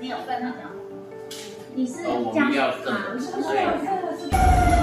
没有在那讲。你是哦我家们要属吗？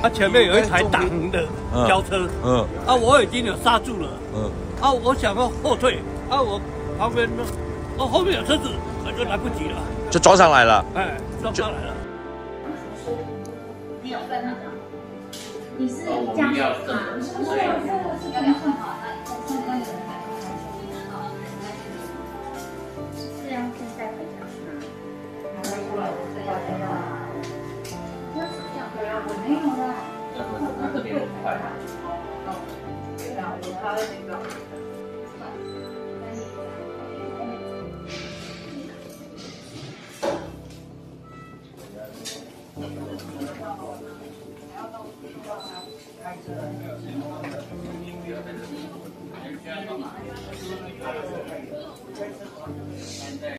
他前面有一台挡的轿车，嗯啊，我已经有刹住了，嗯，啊，我想要后退，啊，我旁边呢，哦，后面有车子，我就来不及了，就撞上来了。哎，撞上来了。没有在那讲。你是哦我家吗？正是不是？对是要两份好，那现在有人来好，是要现在回家是吗？要要要。要怎么样？对啊，我没有啦。这个那这边很快。对啊，我他的那个。现在